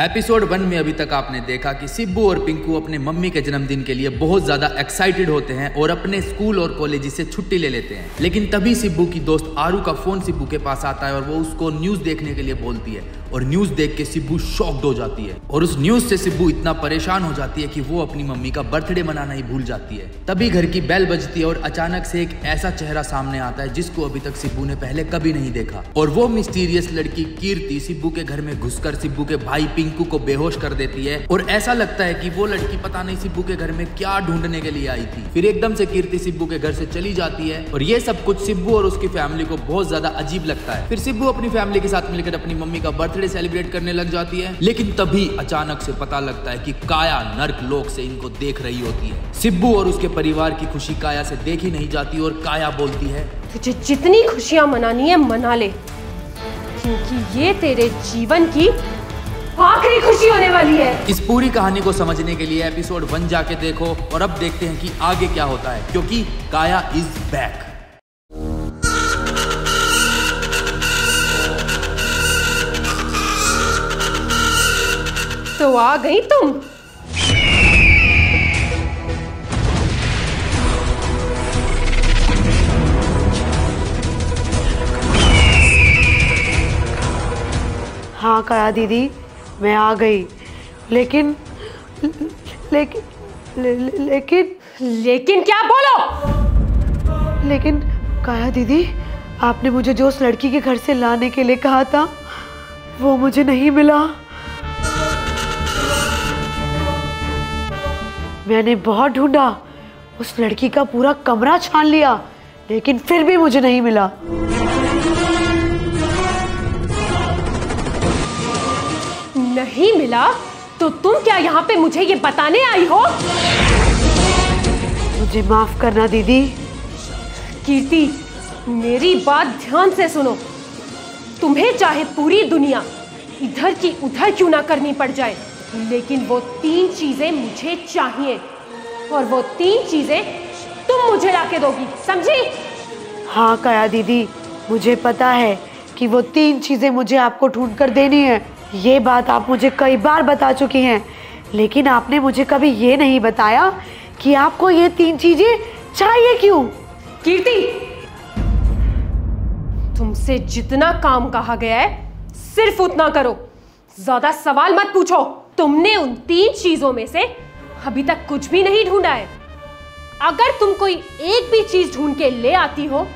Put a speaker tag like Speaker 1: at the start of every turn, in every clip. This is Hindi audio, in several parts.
Speaker 1: एपिसोड वन में अभी तक आपने देखा कि सिब्बू और पिंकू अपने मम्मी के जन्मदिन के लिए बहुत ज़्यादा एक्साइटेड होते हैं और अपने स्कूल और कॉलेज से छुट्टी ले लेते हैं। लेकिन तभी सिब्बू की दोस्त आरू का फ़ोन सिब्बू के पास आता है और वो उसको न्यूज़ देखने के लिए बोलती है। और न्यूज़ देख के सिब्बू शॉक्ड हो जाती है। और उस न्यूज़ से सिब्बू इतना परेशान हो जाती है कि वो अपनी मम्मी का बर्थडे मनाना ही भूल जाती है। तभी घर की बेल बजती है और अचानक से एक ऐसा चेहरा सामने आता है जिसको अभी तक सिब्बू ने पहले कभी नहीं देखा। और वो मिस्टीरियस लड़की कीर्ति सिब्बू के घर में घुसकर सिब्बू के भाई पिंकू को बेहोश कर देती है। और ऐसा लगता है की वो लड़की पता नहीं सिब्बू के घर में क्या ढूँढने के लिए आई थी। फिर एकदम से कीर्ति सिब्बू के घर से चली जाती है और ये सब कुछ सिब्बू और उसकी फैमिली को बहुत ज़्यादा अजीब लगता है। फिर सिब्बू अपनी फैमिली के साथ मिलकर अपनी मम्मी का बर्थडे सेलिब्रेट करने लग जाती है। लेकिन तभी अचानक से पता लगता है कि काया नर्क लोक से इनको देख रही होती है। सिब्बू और उसके परिवार की खुशी काया से देखी नहीं जाती और काया बोलती है
Speaker 2: तुझे जितनी खुशियाँ मनानी है मना ले। क्योंकि ये तेरे जीवन की आखिरी खुशी होने वाली है।
Speaker 1: इस पूरी कहानी को समझने के लिए एपिसोड वन जाके देखो और अब देखते हैं कि आगे क्या होता है क्योंकि काया इज़ बैक
Speaker 2: तो आ गई तुम।
Speaker 3: हाँ काया दीदी मैं आ गई। लेकिन लेकिन ले, ले, लेकिन
Speaker 2: लेकिन क्या बोलो?
Speaker 3: लेकिन काया दीदी आपने मुझे जो उस लड़की के घर से लाने के लिए कहा था वो मुझे नहीं मिला। मैंने बहुत ढूंढा। उस लड़की का पूरा कमरा छान लिया लेकिन फिर भी मुझे नहीं मिला।
Speaker 2: नहीं मिला? तो तुम क्या यहाँ पे मुझे ये बताने आई हो?
Speaker 3: मुझे माफ़ करना दीदी।
Speaker 2: कीर्ति मेरी बात ध्यान से सुनो। तुम्हें चाहे पूरी दुनिया इधर की उधर क्यों ना करनी पड़ जाए। लेकिन वो तीन चीज़ें मुझे चाहिए। और वो तीन चीज़ें तुम मुझे लाके दोगी समझी?
Speaker 3: हाँ काया दीदी मुझे पता है कि वो तीन चीज़ें मुझे आपको ढूंढ कर देनी है। ये बात आप मुझे कई बार बता चुकी हैं लेकिन आपने मुझे कभी ये नहीं बताया कि आपको ये तीन चीज़ें चाहिए क्यों?
Speaker 2: कीर्ति! तुमसे जितना काम कहा गया है सिर्फ़ उतना करो। ज़्यादा सवाल मत पूछो। तुमने उन तीन चीज़ों में से अभी तक कुछ भी नहीं ढूंढा है। अगर तुम कोई एक भी चीज़ ढूंढ के ले आती हो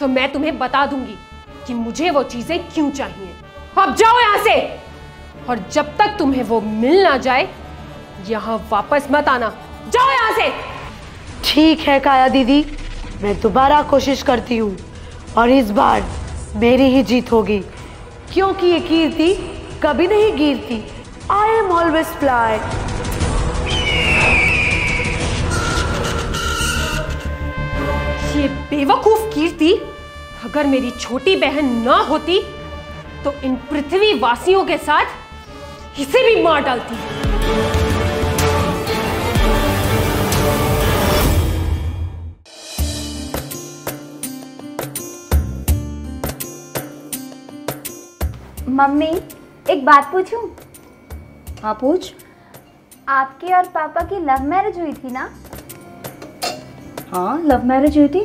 Speaker 2: तो मैं तुम्हें बता दूँगी कि मुझे वो चीज़ें क्यों चाहिए। अब जाओ यहाँ से। और जब तक तुम्हें वो मिल ना जाए, यहाँ वापस मत आना। जाओ यहाँ से।
Speaker 3: ठीक है, काया दीदी। मैं दोबारा कोशिश करती हूँ। और इस बार मेरी ही जीत होगी। क्योंकि ये कीर्ति कभी नहीं गिरती। आई एम ऑलवेज फ्लाई
Speaker 2: ये बेवकूफ़ कीर्ति अगर मेरी छोटी बहन ना होती तो इन पृथ्वी वासियों के साथ इसे भी मार डालती।
Speaker 4: मम्मी एक बात पूछूँ?
Speaker 5: हाँ पूछ
Speaker 4: आपके और पापा की लव मैरिज हुई थी ना?
Speaker 5: हाँ लव मैरिज हुई थी।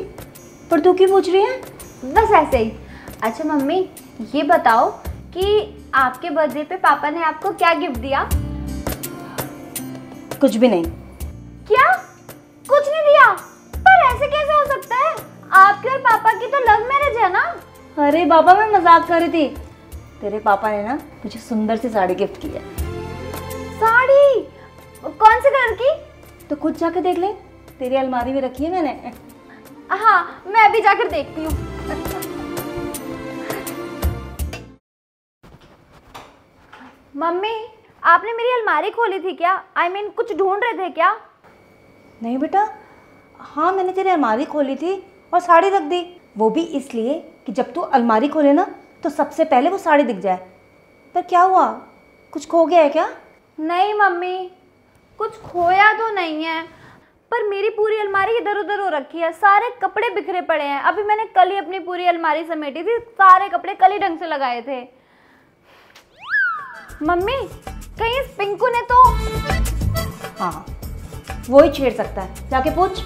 Speaker 5: पर तू क्यों पूछ रही है?
Speaker 4: बस ऐसे ही। अच्छा मम्मी ये बताओ कि आपके बर्थडे पे पापा ने आपको क्या गिफ्ट दिया?
Speaker 5: कुछ भी नहीं।
Speaker 4: क्या? कुछ नहीं दिया? पर ऐसे कैसे हो सकता है? आपके और पापा की तो लव मैरिज है ना?
Speaker 5: अरे बाबा मैं मज़ाक कर रही थी। तेरे पापा ने ना मुझे सुंदर सी साड़ी गिफ्ट की है। खुद जाके देख ले। तेरी अलमारी में रखी है मैंने।
Speaker 4: हाँ मैं अभी जाकर देखती हूँ। मम्मी आपने मेरी अलमारी खोली थी क्या? आई I मीन mean, कुछ ढूंढ रहे थे क्या?
Speaker 5: नहीं बेटा। हाँ मैंने तेरी अलमारी खोली थी और साड़ी रख दी। वो भी इसलिए कि जब तू अलमारी खोले ना तो सबसे पहले वो साड़ी दिख जाए। पर क्या हुआ? कुछ खो गया है क्या?
Speaker 4: नहीं मम्मी। कुछ खोया तो नहीं है। पर मेरी पूरी अलमारी इधर उधर हो रखी है। सारे कपड़े बिखरे पड़े हैं। अभी मैंने कल ही अपनी पूरी अलमारी समेटी थी। सारे कपड़े कल ही ढंग से लगाए थे। मम्मी, कहीं इस पिंकू ने तो
Speaker 5: हाँ वो ही छेड़ सकता है। जाके पूछ।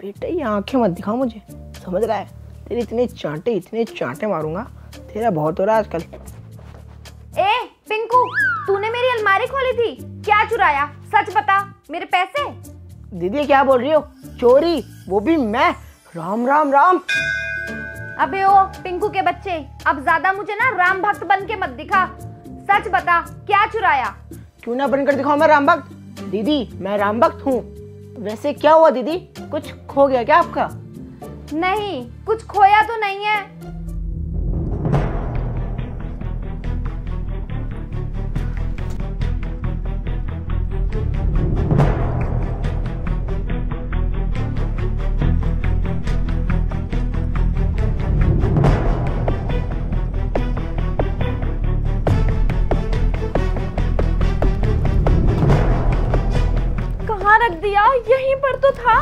Speaker 6: बेटा, ये आँखें मत दिखाओ मुझे। समझ रहा है? तेरे इतने चांटे इतने चांटे मारूँगा। तेरा बहुत हो रहा है आजकल।
Speaker 4: थी क्या चुराया? सच बता मेरे पैसे?
Speaker 6: दीदी क्या बोल रही हो? चोरी वो भी मैं। राम राम राम।
Speaker 4: अबे ओ पिंकू के बच्चे अब ज़्यादा मुझे ना राम भक्त बन के मत दिखा। सच बता क्या चुराया?
Speaker 6: क्यों ना बनकर दिखाओ मैं राम भक्त? दीदी मैं राम भक्त हूँ। वैसे क्या हुआ दीदी? कुछ खो गया क्या आपका?
Speaker 4: नहीं कुछ खोया तो नहीं है। यहीं पर तो था।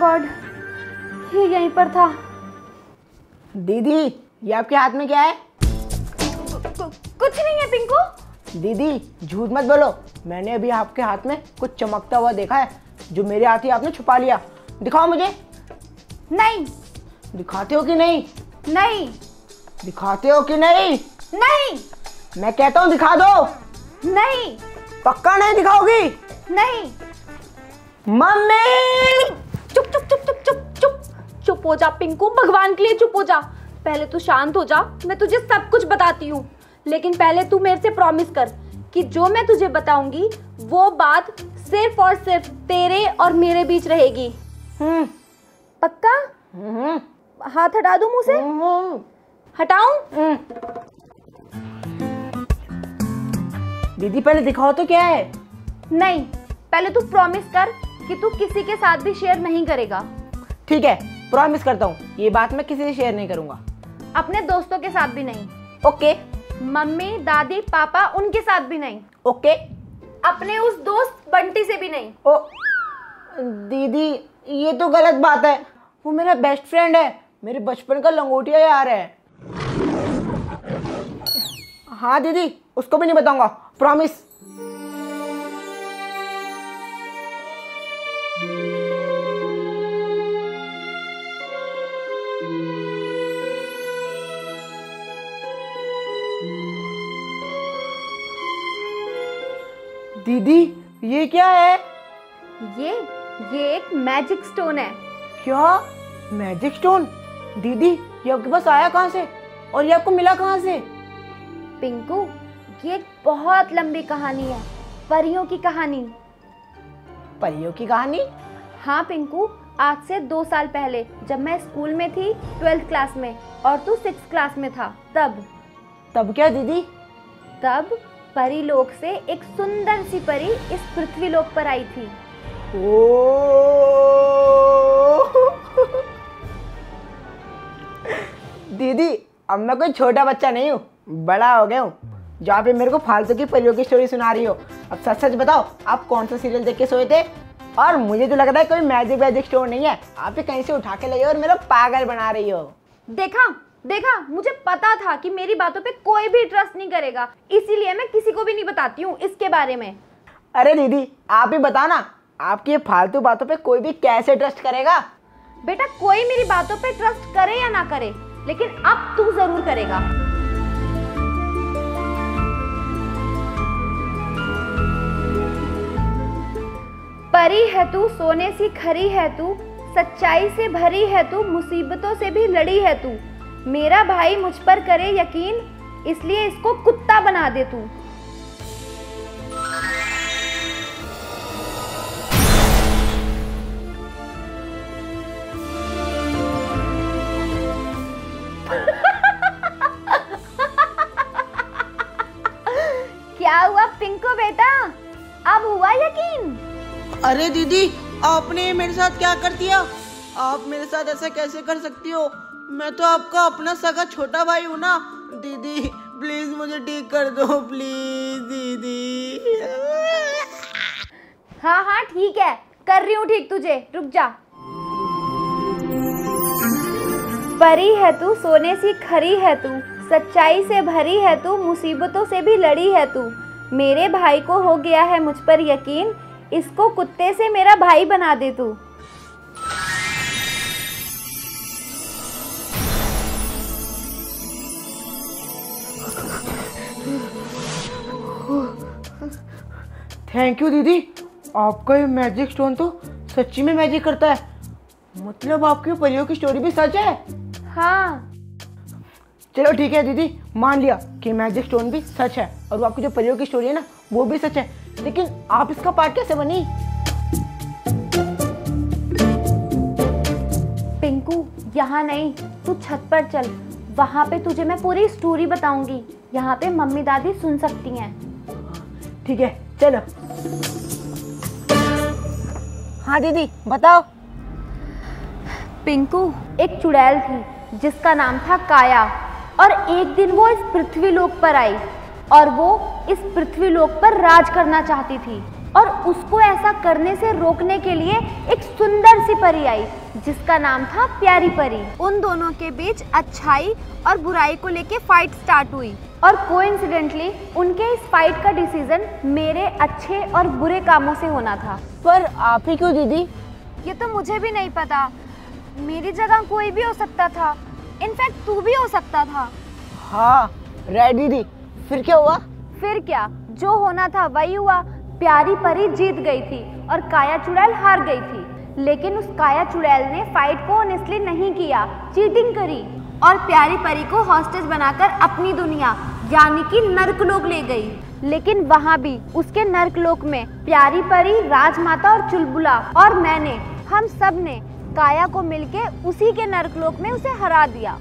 Speaker 4: गॉड ये यहीं पर था।
Speaker 6: दीदी ये आपके हाथ में क्या है?
Speaker 4: कुछ नहीं है पिंकू।
Speaker 6: दीदी झूठ मत बोलो। मैंने अभी आपके हाथ में कुछ चमकता हुआ देखा है जो मेरे हाथ ही आपने छुपा लिया। दिखाओ मुझे।
Speaker 4: नहीं।
Speaker 6: दिखाते हो कि नहीं?
Speaker 4: नहीं।
Speaker 6: दिखाते हो कि नहीं?
Speaker 4: नहीं।
Speaker 6: मैं कहता हूँ दिखा दो।
Speaker 4: नहीं।
Speaker 6: पक्का नहीं दिखाओगी?
Speaker 4: नहीं।
Speaker 6: मम्मी!
Speaker 4: चुप चुप चुप चुप चुप चुप चुप हो जा पिंकू। भगवान के लिए चुप हो जा। पहले तू शांत हो जा मैं तुझे सब कुछ बताती हूँ। लेकिन पहले तू मेरे से प्रॉमिस कर कि जो मैं तुझे बताऊँगी वो बात सिर्फ़ और सिर्फ़ तेरे और मेरे बीच रहेगी।
Speaker 6: हम्म
Speaker 4: पक्का?
Speaker 6: हम्म,
Speaker 4: हाथ हटा दूँ मुँह से?
Speaker 6: हम्म,
Speaker 4: हटाऊं?
Speaker 6: हम्म। दीदी पहले दिखाओ तो क्या है?
Speaker 4: नहीं पहले तू प्रॉमिस कर कि तू किसी के साथ भी शेयर नहीं करेगा।
Speaker 6: ठीक है प्रॉमिस करता हूँ ये बात मैं किसी से शेयर नहीं करूँगा।
Speaker 4: अपने दोस्तों के साथ भी नहीं।
Speaker 6: ओके?
Speaker 4: मम्मी दादी पापा उनके साथ भी नहीं।
Speaker 6: ओके?
Speaker 4: अपने उस दोस्त बंटी से भी नहीं।
Speaker 6: ओ दीदी ये तो गलत बात है। वो मेरा बेस्ट फ्रेंड है। मेरे बचपन का लंगोटिया यार है। हाँ दीदी उसको भी नहीं बताऊँगा। प्रॉमिस दीदी ये क्या है?
Speaker 4: ये ये एक मैजिक स्टोन है।
Speaker 6: क्या? मैजिक स्टोन दीदी ये आपके पास आया कहाँ से? और ये आपको मिला कहाँ से?
Speaker 4: पिंकू ये एक बहुत लंबी कहानी है परियों की कहानी।
Speaker 6: परियों की कहानी?
Speaker 4: हाँ पिंकू आज से दो साल पहले जब मैं स्कूल में थी ट्वेल्थ क्लास में और तू सिक्स क्लास में था तब।
Speaker 6: तब क्या दीदी?
Speaker 4: तब परी लोक से एक सुंदर सी परी इस पृथ्वी लोक पर आई थी।
Speaker 6: ओ! दीदी अब मैं कोई छोटा बच्चा नहीं हूँ बड़ा हो गया हूँ। जहाँ पे मेरे को फालतू की परियों की स्टोरी सुना रही हो। अब सच सच बताओ आप कौन सा सीरियल देख के सोए थे? और मुझे तो लग रहा है कोई मैजिक वैजिक स्टोर नहीं है। आप ये कहीं से उठा के हो और मेरा पागल बना रही हो।
Speaker 4: देखा? देखा मुझे पता था कि मेरी बातों पे कोई भी ट्रस्ट नहीं करेगा। इसीलिए मैं किसी को भी नहीं बताती हूँ इसके बारे में।
Speaker 6: अरे दीदी आप ही बताना आपकी ये फालतू बातों पे कोई भी कैसे ट्रस्ट करेगा?
Speaker 4: बेटा कोई मेरी बातों पे ट्रस्ट करे या ना करे लेकिन अब तू ज़रूर करेगा। परी है तू सोने सी खरी है तू सच्चाई से भरी है तू मुसीबतों से भी लड़ी है तू। मेरा भाई मुझ पर करे यकीन, इसलिए इसको कुत्ता बना दे तू। क्या हुआ पिंको बेटा? अब हुआ यकीन?
Speaker 6: अरे दीदी, आपने मेरे साथ क्या कर दिया? आप मेरे साथ ऐसा कैसे कर सकती हो? मैं तो आपका अपना सगा छोटा भाई हूँ ना। दीदी प्लीज़ मुझे ठीक कर दो प्लीज़ दीदी।
Speaker 4: हाँ हाँ ठीक है। कर रही हूँ ठीक तुझे। रुक जा। परी है तू, सोने सी खरी है तू। सच्चाई से भरी है तू, मुसीबतों से भी लड़ी है तू। मेरे भाई को हो गया है मुझ पर यकीन। इसको कुत्ते से मेरा भाई बना दे तू।
Speaker 6: थैंक यू दीदी। आपका ये मैजिक स्टोन तो सच्ची में मैजिक करता है। मतलब आपकी परियों की स्टोरी भी सच है?
Speaker 4: हाँ।
Speaker 6: चलो ठीक है दीदी। मान लिया कि मैजिक स्टोन भी सच है और आपकी जो परियों की स्टोरी है ना वो भी सच है। लेकिन आप इसका पार्ट कैसे बनी?
Speaker 4: पिंकू यहाँ नहीं। तू छत पर चल। वहाँ पे तुझे मैं पूरी स्टोरी बताऊँगी। यहाँ पे मम्मी दादी सुन सकती हैं।
Speaker 6: ठीक है चलो। हाँ दीदी बताओ।
Speaker 4: पिंकू। एक चुड़ैल थी जिसका नाम था काया और एक दिन वो इस पृथ्वी लोक पर आई और वो इस पृथ्वी लोक पर राज करना चाहती थी। और उसको ऐसा करने से रोकने के लिए एक सुंदर सी परी आई जिसका नाम था प्यारी परी। उन दोनों के बीच अच्छाई और बुराई को लेके फाइट स्टार्ट हुई। और कोइंसिडेंटली उनके इस फाइट का डिसीज़न मेरे अच्छे और बुरे कामों से होना था।
Speaker 6: पर आप ही क्यों दीदी?
Speaker 4: ये तो मुझे भी नहीं पता। मेरी जगह कोई भी हो सकता था। इनफैक्ट तू भी हो सकता था।
Speaker 6: हाँ राइट दीदी। फिर क्या हुआ?
Speaker 4: फिर क्या? जो होना था वही हुआ। प्यारी परी जीत गई थी और काया चुड़ैल हार गई थी। लेकिन उस काया चुड़ैल ने फाइट को ऑनेस्टली नहीं किया चीटिंग करी और प्यारी परी को हॉस्टेज बनाकर अपनी दुनिया, यानी कि नर्कलोक ले गई। लेकिन वहाँ भी, उसके नर्कलोक में, प्यारी परी, राजमाता और चुलबुला और मैंने, हम सबने काया को मिलके उसी के नर्कलोक में उसे हरा दिया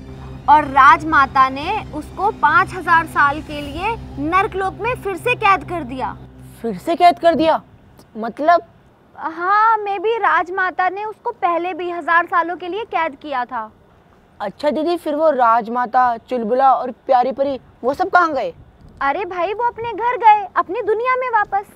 Speaker 4: और राजमाता ने उसको पाँच हज़ार साल के लिए नर्कलोक में फिर से कैद कर दिया।
Speaker 6: फिर से कैद कर दिया? मतलब?
Speaker 4: हाँ मे बी राजमाता ने उसको पहले भी हज़ार सालों के लिए कैद किया था।
Speaker 6: अच्छा दीदी फिर वो राजमाता चुलबुला और प्यारी परी वो सब कहाँ गए?
Speaker 4: अरे भाई वो अपने घर गए अपनी दुनिया में वापस।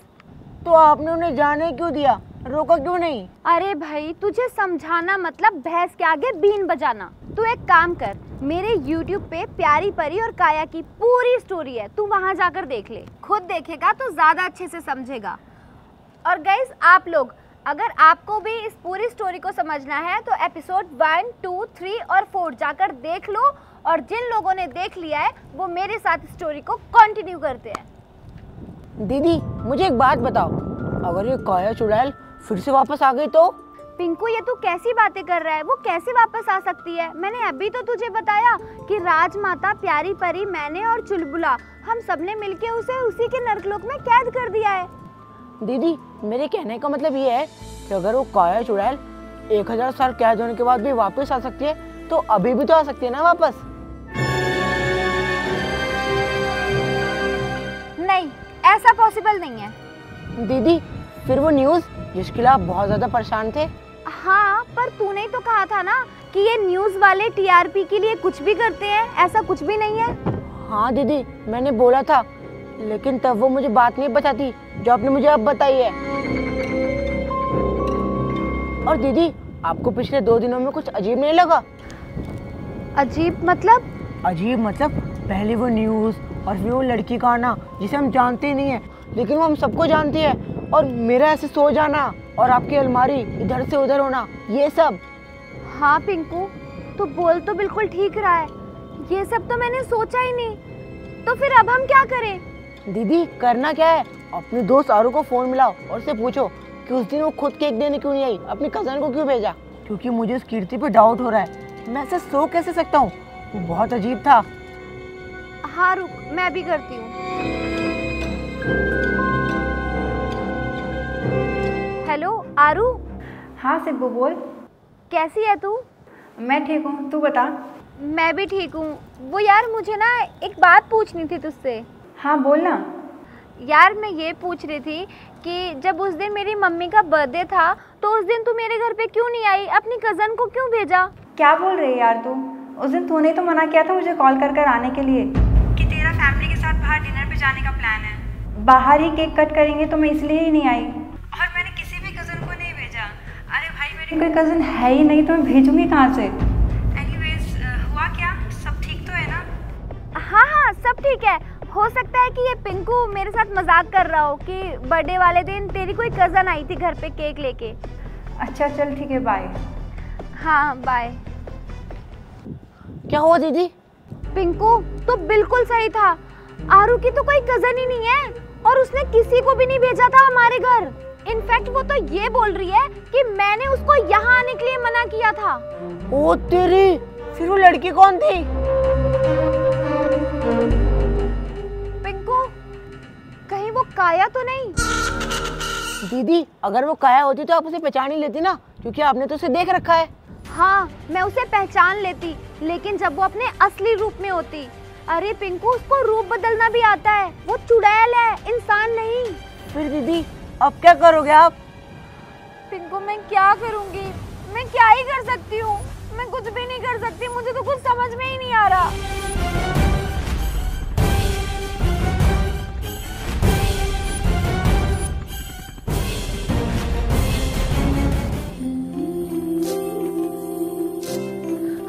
Speaker 6: तो आपने उन्हें जाने क्यों दिया? रोका क्यों नहीं?
Speaker 4: अरे भाई तुझे समझाना मतलब भैंस के आगे बीन बजाना। तू एक काम कर मेरे YouTube पे प्यारी परी और काया की पूरी स्टोरी है। तू वहाँ जाकर देख ले। खुद देखेगा तो ज़्यादा अच्छे से समझेगा। और गाइज़ आप लोग, अगर आपको भी इस पूरी स्टोरी को समझना है तो एपिसोड वन टू थ्री और फोर जाकर देख लो। और जिन लोगों ने देख लिया है, वो मेरे साथ स्टोरी को कंटिन्यू करते हैं।
Speaker 6: दीदी, मुझे एक बात बताओ। अगर ये काया चुड़ैल फिर से वापस आ गई तो?
Speaker 4: पिंकू ये तू कैसी बातें कर रहा है? वो कैसे वापस आ सकती है? मैंने अभी तो तुझे बताया कि राजमाता प्यारी परी मैंने और चुलबुला हम सबने मिलके उसे उसी के नरकलोक में कैद कर दिया है।
Speaker 6: दीदी मेरे कहने का मतलब ये है कि अगर वो काया चुड़ैल एक हज़ार साल कैद होने के बाद भी वापस आ सकती है तो अभी भी तो आ सकती है ना वापस?
Speaker 4: नहीं ऐसा पॉसिबल नहीं है।
Speaker 6: दीदी फिर वो न्यूज़ जिसके लिए आप बहुत ज़्यादा परेशान थे
Speaker 4: हाँ पर तूने ही तो कहा था ना कि ये न्यूज़ वाले टीआरपी के लिए कुछ भी करते हैं ऐसा कुछ भी नहीं है।
Speaker 6: हाँ दीदी मैंने बोला था लेकिन तब वो मुझे बात नहीं बताती जो आपने मुझे अब बताई है। और दीदी आपको पिछले दो दिनों में कुछ अजीब नहीं लगा?
Speaker 4: अजीब मतलब?
Speaker 6: अजीब मतलब पहले वो न्यूज़ और फिर वो लड़की का आना जिसे हम जानते ही नहीं है लेकिन वो हम सबको जानती है और मेरा ऐसे सो जाना। और आपकी अलमारी इधर से उधर होना ये सब।
Speaker 4: हाँ पिंकू तू बोल तो बिल्कुल ठीक रहा है। ये सब तो मैंने सोचा ही नहीं। तो फिर अब हम क्या करें?
Speaker 6: दीदी करना क्या है? अपने दोस्त आरू को फ़ोन मिलाओ और उससे पूछो कि उस दिन वो खुद केक देने क्यों नहीं आई अपनी कज़न को क्यों भेजा? क्योंकि मुझे उस कीर्ति पे डाउट हो रहा है। मैं ऐसे सो कैसे सकता हूँ? वो बहुत अजीब था।
Speaker 4: हाँ रुक मैं भी करती हूँ। हेलो आरू?
Speaker 5: हाँ सिब्बू बोल।
Speaker 4: कैसी है तू?
Speaker 5: मैं ठीक हूँ तू बता।
Speaker 4: मैं भी ठीक हूँ। वो यार मुझे ना एक बात पूछनी थी तुझसे।
Speaker 5: हाँ बोल ना।
Speaker 4: यार मैं ये पूछ रही थी कि जब उस दिन मेरी मम्मी का बर्थडे था तो उस दिन तू मेरे घर पे क्यों नहीं आई? अपनी कज़न को क्यों भेजा?
Speaker 7: क्या बोल रही है यार तू? उस दिन तूने तो मना किया था मुझे कॉल कर कर आने के लिए। कि तेरा फैमिली के साथ बाहर डिनर पे जाने का प्लान है। बाहर ही केक कट करेंगे तो मैं इसलिए ही नहीं आई। मेरी कोई कज़न है ही नहीं तो मैं भेजूँगी कहाँ से? एनीवेज हुआ क्या? सब ठीक तो है ना?
Speaker 4: हाँ हाँ सब ठीक है। हो सकता है कि ये पिंकू मेरे साथ मज़ाक कर रहा हो कि बर्थडे वाले दिन तेरी कोई कज़न आई थी घर पे केक लेके।
Speaker 7: अच्छा चल ठीक है बाय
Speaker 4: हाँ बाय
Speaker 6: क्या हुआ दीदी?
Speaker 4: पिंकू तो बिल्कुल सही था। आरू की तो कोई कज़न ही नहीं है और उसने किसी को भी नहीं भेजा था हमारे घर। इनफैक्ट वो तो ये बोल रही है कि मैंने उसको यहाँ आने के लिए मना किया था।
Speaker 6: ओ तेरी फिर वो लड़की कौन थी?
Speaker 4: पिंकू कहीं वो काया तो नहीं?
Speaker 6: दीदी अगर वो काया होती तो आप उसे पहचान ही लेती ना क्योंकि आपने तो उसे देख रखा है।
Speaker 4: हाँ मैं उसे पहचान लेती लेकिन जब वो अपने असली रूप में होती। अरे पिंकू उसको रूप बदलना भी आता है। वो चुड़ैल है इंसान नहीं।
Speaker 6: फिर दीदी अब क्या करोगे आप?
Speaker 4: पिंकू मैं क्या करूँगी? मैं क्या ही कर सकती हूँ? मैं कुछ भी नहीं कर सकती, मुझे तो कुछ समझ में ही नहीं आ रहा।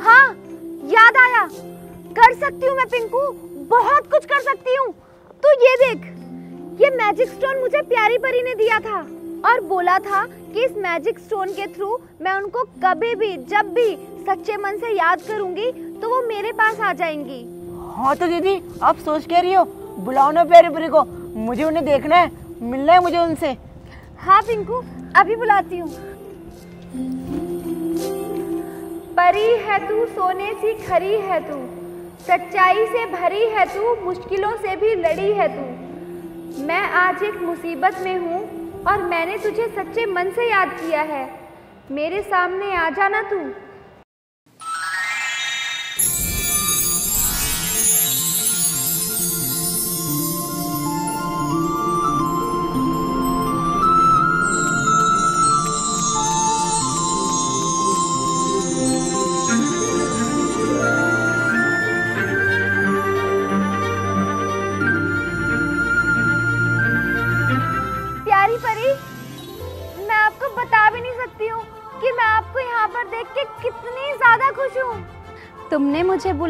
Speaker 4: हाँ याद आया। कर सकती हूँ मैं, पिंकू। बहुत कुछ कर सकती हूँ। तू ये देख। मैजिक स्टोन मुझे प्यारी परी ने दिया था और बोला था कि इस मैजिक स्टोन के थ्रू मैं उनको कभी भी जब भी सच्चे मन से याद करूँगी तो वो मेरे पास आ जाएँगी।
Speaker 6: हाँ तो दीदी आप सोच के रही हो? बुलाओ ना प्यारी परी को। मुझे उन्हें देखना है। मिलना है मुझे उनसे।
Speaker 4: हाँ पिंकू अभी बुलाती हूँ। परी है तू सोने सी खरी है तू। सच्चाई से भरी है तू मुश्किलों से भी लड़ी है तू। मैं आज एक मुसीबत में हूँ और मैंने तुझे सच्चे मन से याद किया है। मेरे सामने आ जाना तू।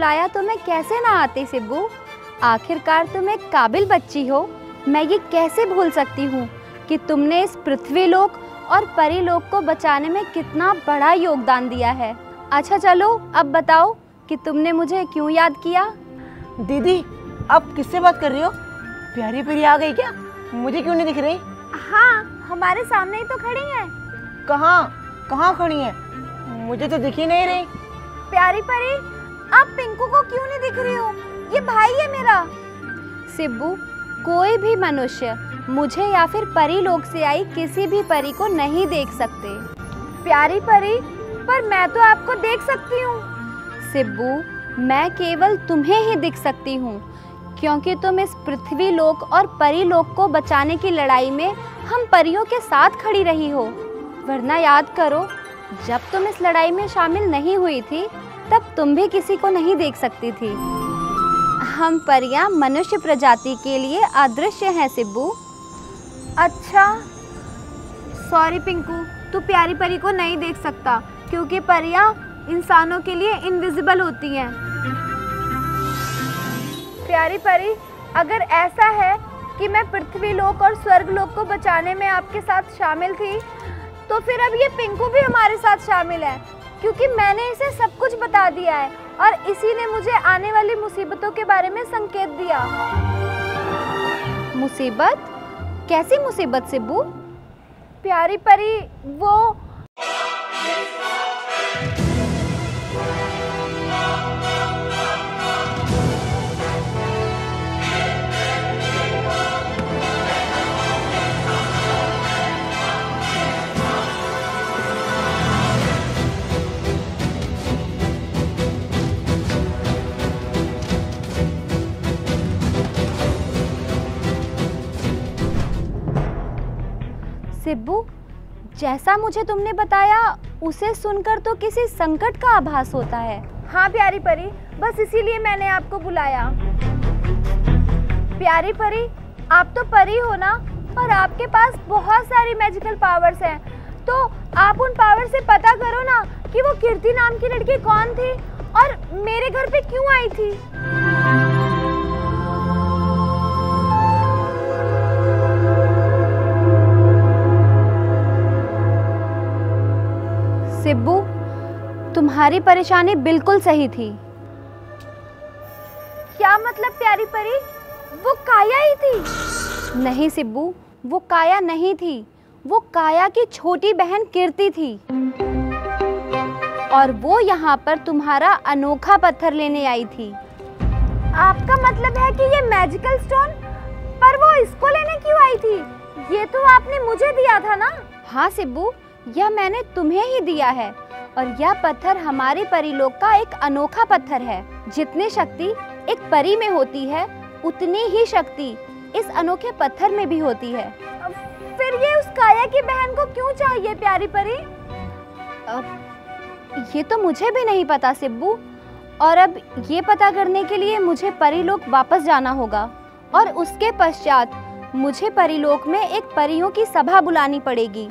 Speaker 4: बुलाया तो मैं कैसे ना आती सिब्बू? आखिरकार तुम एक काबिल बच्ची हो। मैं ये कैसे भूल सकती हूँ कि तुमने इस पृथ्वी लोक और परीलोक को बचाने में कितना बड़ा योगदान दिया है? अच्छा चलो अब बताओ कि तुमने मुझे क्यों याद किया?
Speaker 6: दीदी आप किससे बात कर रही हो? प्यारी परी आ गई क्या? मुझे क्यों नहीं दिख रही?
Speaker 4: हाँ हमारे सामने ही तो खड़ी हैं।
Speaker 6: कहाँ? कहाँ खड़ी है? मुझे तो दिख ही नहीं रही।
Speaker 4: प्यारी परी आप पिंकू को क्यों नहीं दिख रही हो? ये भाई है मेरा। सिब्बू कोई भी मनुष्य मुझे या फिर परी लोक से आई किसी भी परी को नहीं देख सकते। प्यारी परी पर मैं तो आपको देख सकती हूँ। सिब्बू मैं केवल तुम्हें ही दिख सकती हूँ क्योंकि तुम इस पृथ्वी लोक और परी लोक को बचाने की लड़ाई में हम परियों के साथ खड़ी रही हो। वरना याद करो जब तुम इस लड़ाई में शामिल नहीं हुई थी तब तुम भी किसी को नहीं देख सकती थी। हम परियाँ मनुष्य प्रजाति के लिए अदृश्य हैं, सिब्बू। अच्छा। सॉरी पिंकू, तू प्यारी परी को नहीं देख सकता, क्योंकि परियाँ इंसानों के लिए इनविजिबल होती हैं। प्यारी परी, अगर ऐसा है कि मैं पृथ्वी लोक और स्वर्ग लोक को बचाने में आपके साथ शामिल थी तो फिर अब ये पिंकू भी हमारे साथ शामिल है। क्योंकि मैंने इसे सब कुछ बता दिया है और इसी ने मुझे आने वाली मुसीबतों के बारे में संकेत दिया। मुसीबत? कैसी मुसीबत से सिब्बू? प्यारी परी, वो सिब्बू, जैसा मुझे तुमने बताया, उसे सुनकर तो किसी संकट का आभास होता है। हाँ प्यारी परी, बस इसीलिए मैंने आपको बुलाया। प्यारी परी, आप तो परी हो ना, और आपके पास बहुत सारी मैजिकल पावर्स हैं। तो आप उन पावर से पता करो ना कि वो कीर्ति नाम की लड़की कौन थी, और मेरे घर पे क्यों आई थी? तुम्हारी परेशानी बिल्कुल सही थी। क्या मतलब प्यारी परी? वो काया ही थी। नहीं सिब्बू, वो काया नहीं थी। वो काया की छोटी बहन कीर्ति थी। और वो यहाँ पर तुम्हारा अनोखा पत्थर लेने आई थी। आपका मतलब है कि ये मैजिकल स्टोन पर वो इसको लेने क्यों आई थी? ये तो आपने मुझे दिया था ना? हाँ सिब्बू, यह मैंने तुम्हें ही दिया है। और यह पत्थर हमारे परिलोक का एक अनोखा पत्थर है। जितनी शक्ति एक परी में होती है, उतनी ही शक्ति इस अनोखे पत्थर में भी होती है। फिर ये उस काया की बहन को क्यों चाहिए, प्यारी परी? अब ये तो मुझे भी नहीं पता, सिब्बू। और अब ये पता करने के लिए मुझे परिलोक वापस जाना होगा। और उसके पश्चात मुझे परिलोक में एक परियों की सभा बुलानी पड़ेगी।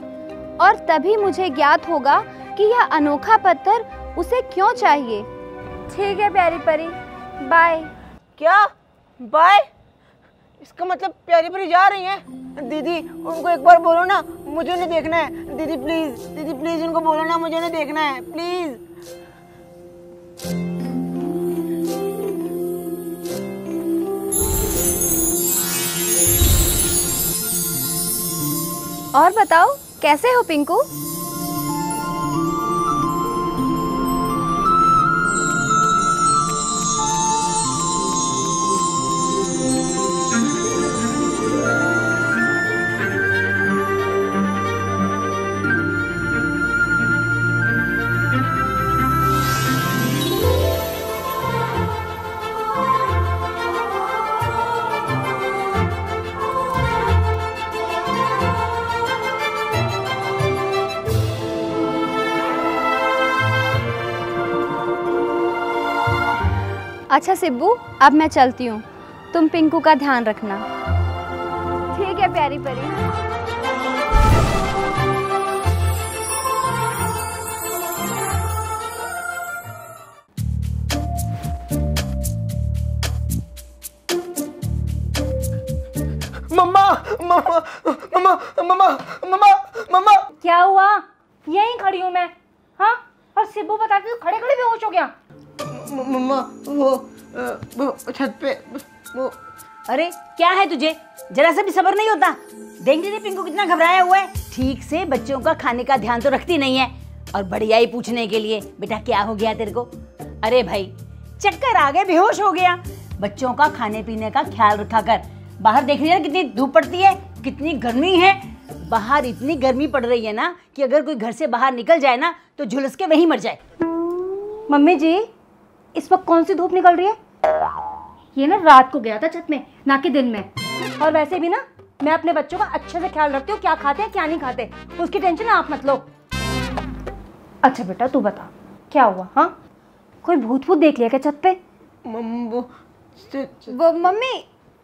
Speaker 4: और तभी मुझे ज्ञात होगा कि यह अनोखा पत्थर उसे क्यों चाहिए? ठीक है प्यारी परी। बाय
Speaker 6: क्या? बाय इसका मतलब प्यारी परी जा रही हैं? दीदी उनको एक बार बोलो ना मुझे उन्हें देखना है। दीदी प्लीज़ दीदी प्लीज़ उनको बोलो ना मुझे उन्हें देखना है। प्लीज़
Speaker 4: और बताओ कैसे हो पिंकू? अच्छा सिब्बू, अब मैं चलती हूँ। तुम पिंकू का ध्यान रखना। ठीक है, प्यारी परी।
Speaker 5: है
Speaker 8: तुझे? जरा सा भी सबर नहीं होता? देख रही पिंकू कितना घबराया हुआ है? ठीक से बच्चों का खाने का ध्यान तो रखती नहीं है। और बढ़िया ही पूछने के लिए, बेटा, क्या हो गया तेरे को? अरे भाई, चक्कर आ गए, बेहोश हो गया। बच्चों का खाने पीने का ख्याल रखा कर बाहर देख रही है कितनी धूप पड़ती है, कितनी गर्मी है। बाहर इतनी गर्मी पड़ रही है ना कि अगर कोई घर से बाहर निकल जाए ना तो झुलस के वहीं मर जाए।
Speaker 5: मम्मी जी, इस वक्त कौन सी धूप निकल रही है? ये ना रात को गया था छत में ना कि दिन में। और वैसे भी ना मैं अपने बच्चों का अच्छे से ख्याल रखती हूँ क्या खाते हैं क्या नहीं खाते। उसकी टेंशन आप मत लो। अच्छा बेटा तू बता क्या हुआ हाँ? कोई भूत भूत देख लिया क्या छत पे?
Speaker 6: वो
Speaker 4: वो मम्मी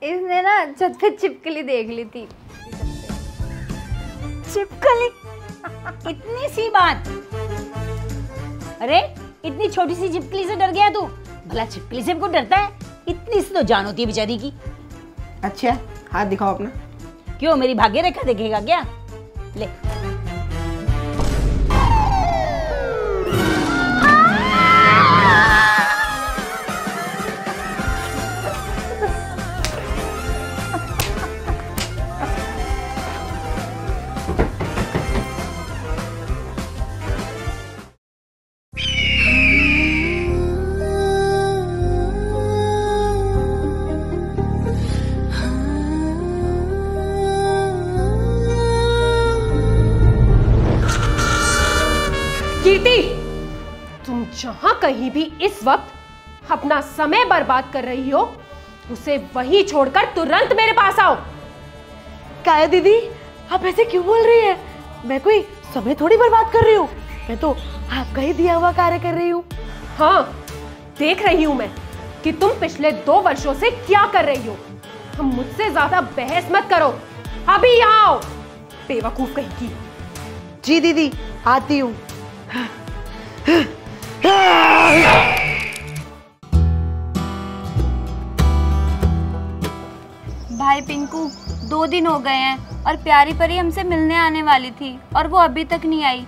Speaker 4: इसने ना छत पे छिपकली देख ली थी।
Speaker 8: छिपकली इतनी सी बात। अरे इतनी छोटी सी छिपकली से डर गया तू। भला छिपकली से को डरता है? इतनी सी तो जान होती है बेचारी की।
Speaker 6: अच्छा हाथ दिखाओ अपना।
Speaker 8: क्यों मेरी भाग्य रेखा देखेगा क्या? ले।
Speaker 2: कहीं भी इस वक्त अपना समय बर्बाद कर रही हो उसे वहीं छोड़कर तुरंत मेरे पास आओ।
Speaker 3: काया दीदी आप ऐसे क्यों बोल रही है? मैं कोई समय थोड़ी बर्बाद कर रही हूँ। मैं तो आपका ही दिया हुआ कार्य कर रही हूँ।
Speaker 2: हाँ देख रही हूँ मैं कि तुम पिछले दो वर्षों से क्या कर रही हो। हम मुझसे ज़्यादा बहस मत करो। अभी यहाँ आओ। बेवकूफ़ कहीं की।
Speaker 3: जी दीदी आती हूँ।
Speaker 4: भाई पिंकू दो दिन हो गए हैं और प्यारी परी हमसे मिलने आने वाली थी और वो अभी तक नहीं आई।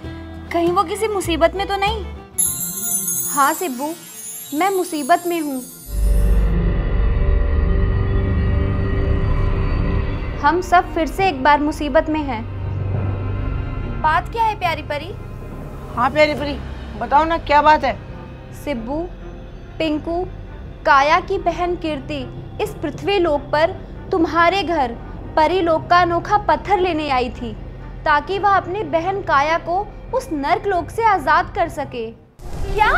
Speaker 4: कहीं वो किसी मुसीबत में तो नहीं? हाँ सिब्बू मैं मुसीबत में हूँ। हम सब फिर से एक बार मुसीबत में हैं। बात क्या है प्यारी परी?
Speaker 6: हाँ प्यारी परी। बताओ ना क्या बात है?
Speaker 4: सिब्बू पिंकू काया की बहन कीर्ति इस पृथ्वी लोक पर तुम्हारे घर परीलोक का अनोखा पत्थर लेने आई थी ताकि वह अपनी बहन काया को उस नर्क लोक से आज़ाद कर सके। क्या?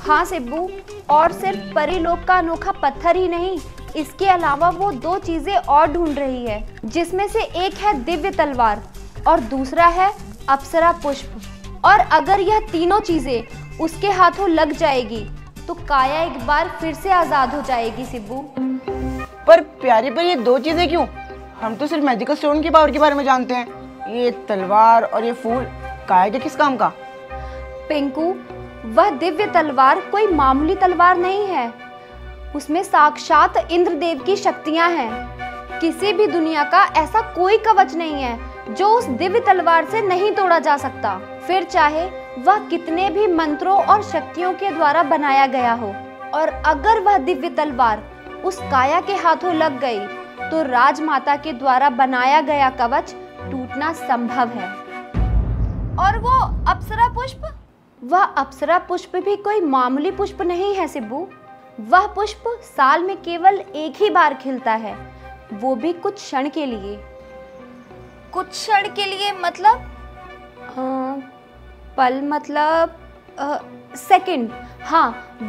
Speaker 4: हाँ सिब्बू और सिर्फ़ परीलोक का अनोखा पत्थर ही नहीं इसके अलावा वो दो चीज़ें और ढूंढ रही है जिसमें से एक है दिव्य तलवार और दूसरा है अप्सरा पुष्प। और अगर यह तीनों चीज़ें उसके हाथों लग जाएगी तो काया एक बार फिर से आज़ाद हो जाएगी सिब्बू।
Speaker 6: पर प्यारी पर ये दो चीज़ें क्यों? हम तो सिर्फ़ मैजिकल स्टोन की पावर के बारे में जानते हैं। ये तलवार और ये फूल काय के किस काम का?
Speaker 4: पिंकू वह दिव्य तलवार कोई मामूली तलवार नहीं है। उसमें साक्षात इंद्रदेव की शक्तियाँ हैं। किसी भी दुनिया का ऐसा कोई कवच नहीं है जो उस दिव्य तलवार से नहीं तोड़ा जा सकता। फिर चाहे वह कितने भी मंत्रों और शक्तियों के द्वारा बनाया गया हो और अगर वह दिव्य तलवार उस काया के हाथों लग गई तो राजमाता के द्वारा बनाया गया कवच टूटना संभव है। और वो अप्सरा पुष्प? वह अप्सरा पुष्प भी कोई मामूली पुष्प नहीं है सिब्बू। वह पुष्प साल में केवल एक ही बार खिलता है वो भी कुछ क्षण के लिए। कुछ क्षण के लिए मतलब? अ, पल मतलब सेकंड हाँ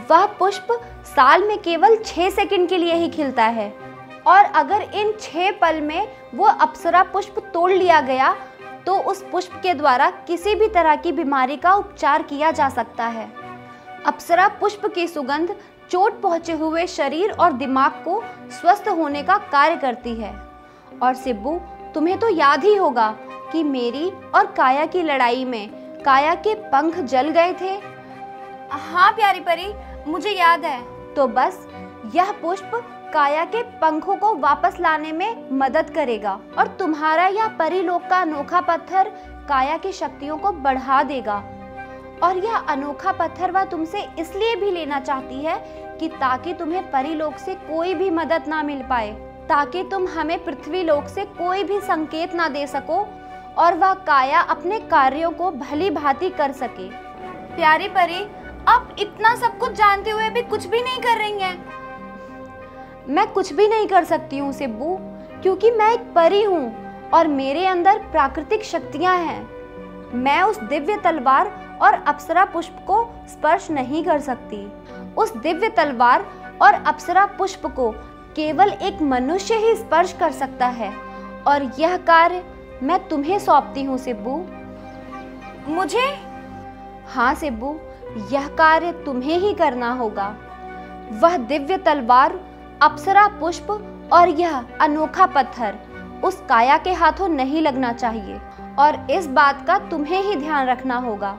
Speaker 4: वह पुष्प साल में केवल छः सेकंड के लिए ही खिलता है। और अगर इन छः पल में वो अप्सरा पुष्प तोड़ लिया गया तो उस पुष्प के द्वारा किसी भी तरह की बीमारी का उपचार किया जा सकता है। अप्सरा पुष्प की सुगंध चोट पहुँचे हुए शरीर और दिमाग को स्वस्थ होने का कार्य करती है। और सिब्बू, तुम्हें तो याद ही होगा कि मेरी और काया की लड़ाई में काया के पंख जल गए थे। हाँ प्यारी परी मुझे याद है। तो बस यह पुष्प काया के पंखों को वापस लाने में मदद करेगा और तुम्हारा यह परिलोक का अनोखा पत्थर काया की शक्तियों को बढ़ा देगा। और यह अनोखा पत्थर वह तुमसे इसलिए भी लेना चाहती है कि ताकि तुम्हें परिलोक से कोई भी मदद ना मिल पाए ताकि तुम हमें पृथ्वी लोक से कोई भी संकेत ना दे सको और वह काया अपने कार्यों को भली भांति कर सके। प्यारी परी, आप इतना सब कुछ जानते हुए भी कुछ भी नहीं कर रही हैं। मैं कुछ भी नहीं कर सकती हूँ, सिब्बू, क्योंकि मैं एक परी हूँ और मेरे अंदर प्राकृतिक शक्तियाँ हैं। मैं उस दिव्य तलवार और अप्सरा पुष्प को स्पर्श नहीं कर सकती। उस दिव्य तलवार और अप्सरा पुष्प को केवल एक मनुष्य ही स्पर्श कर सकता है, और यह कार्य मैं तुम्हें सौंपती हूँ सिब्बू। मुझे? हाँ सिब्बू यह कार्य तुम्हें ही करना होगा। वह दिव्य तलवार अप्सरा पुष्प और यह अनोखा पत्थर उस काया के हाथों नहीं लगना चाहिए और इस बात का तुम्हें ही ध्यान रखना होगा।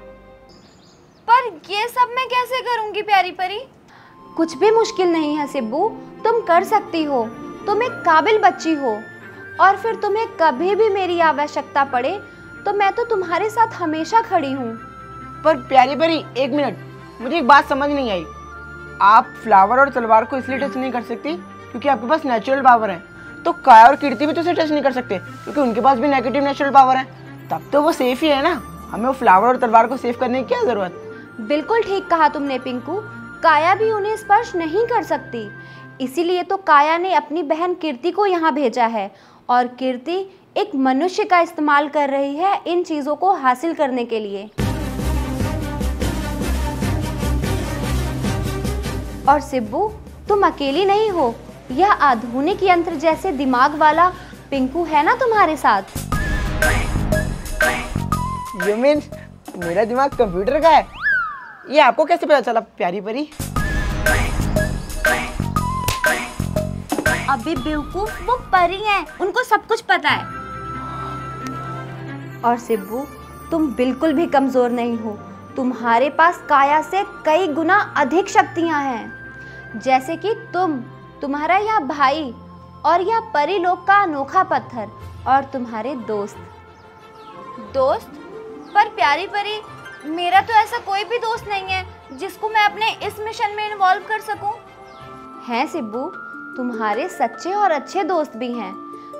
Speaker 4: पर ये सब मैं कैसे करूँगी प्यारी परी? कुछ भी मुश्किल नहीं है सिब्बू। तुम कर सकती हो। तुम एक काबिल बच्ची हो। और फिर तुम्हें कभी भी मेरी आवश्यकता पड़े तो मैं तो तुम्हारे साथ हमेशा खड़ी हूँ।
Speaker 6: पर प्यारी परी एक मिनट। मुझे एक बात समझ नहीं आई। आप फ्लावर और तलवार को इसलिए टच नहीं कर सकती क्योंकि आपके पास नेचुरल पावर है। तो काया और कीर्ति भी तो उसे टच नहीं कर सकते क्योंकि उनके पास भी नेगेटिव नेचुरल पावर है। तब तो वो सेफ़ ही है ना। हमें वो फ्लावर और तलवार को सेव करने की क्या ज़रूरत?
Speaker 4: बिल्कुल ठीक कहा तुमने पिंकू। काया भी उन्हें स्पर्श नहीं कर सकती। इसीलिए तो काया ने अपनी बहन कीर्ति को यहाँ भेजा है और कीर्ति एक मनुष्य का इस्तेमाल कर रही है इन चीज़ों को हासिल करने के लिए। और सिब्बू, तुम अकेली नहीं हो। यह आधुनिक यंत्र जैसे दिमाग वाला पिंकू है ना तुम्हारे साथ?
Speaker 6: यू मीन मेरा दिमाग कंप्यूटर का है? ये आपको कैसे पता चला, प्यारी परी?
Speaker 4: अभी बेवकूफ़ वो परी हैं। उनको सब कुछ पता है। और सिब्बू तुम बिल्कुल भी कमज़ोर नहीं हो। तुम्हारे पास काया से कई गुना अधिक शक्तियाँ हैं। जैसे कि तुम तुम्हारा यह भाई और यह परी लोग का अनोखा पत्थर और तुम्हारे दोस्त। दोस्त? पर प्यारी परी मेरा तो ऐसा कोई भी दोस्त नहीं है जिसको मैं अपने इस मिशन में इन्वॉल्व कर सकूँ। हैं सिब्बू तुम्हारे सच्चे और अच्छे दोस्त भी हैं।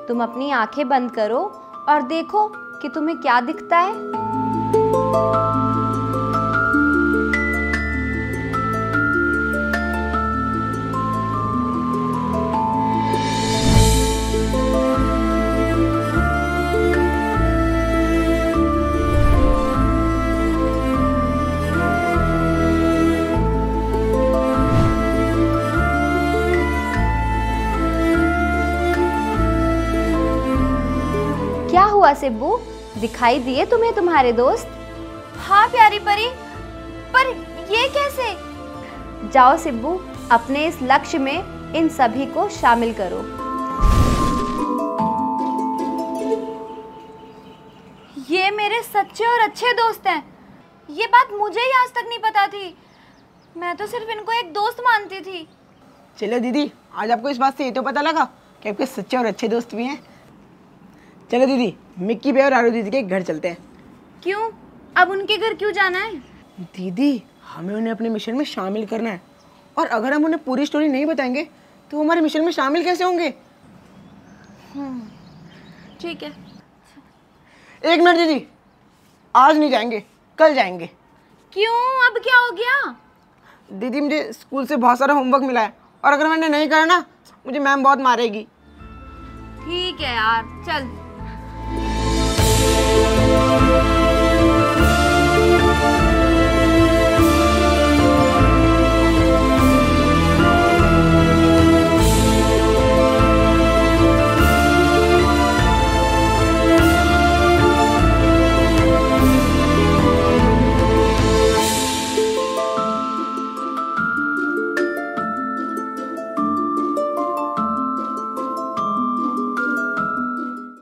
Speaker 4: तुम अपनी आँखें बंद करो और देखो कि तुम्हें क्या दिखता है। हुआ सिब्बू दिखाई दिए तुम्हें तुम्हारे दोस्त? हाँ प्यारी परी, पर ये कैसे? जाओ सिब्बू, अपने इस लक्ष्य में इन सभी को शामिल करो। ये मेरे सच्चे और अच्छे दोस्त हैं। ये बात मुझे ही आज तक नहीं पता थी। मैं तो सिर्फ़ इनको एक दोस्त मानती थी।
Speaker 6: चलो दीदी, आज आपको इस बात से ये तो पता लगा कि आपके सच्चे और अच्छे दोस्त भी हैं। चलो दीदी मिक्की बे और आरू दीदी के घर चलते हैं।
Speaker 4: क्यों? अब उनके घर क्यों जाना है?
Speaker 6: दीदी हमें उन्हें अपने मिशन में शामिल करना है। और अगर हम उन्हें पूरी स्टोरी नहीं बताएँगे तो हमारे मिशन में शामिल कैसे होंगे?
Speaker 4: ठीक है।
Speaker 6: एक मिनट दीदी आज नहीं जाएँगे कल जाएँगे।
Speaker 4: क्यों? अब क्या हो गया?
Speaker 6: दीदी मुझे स्कूल से बहुत सारा होमवर्क मिला है। और अगर मैंने नहीं करा ना मुझे मैम बहुत मारेगी।
Speaker 4: ठीक है यार चल।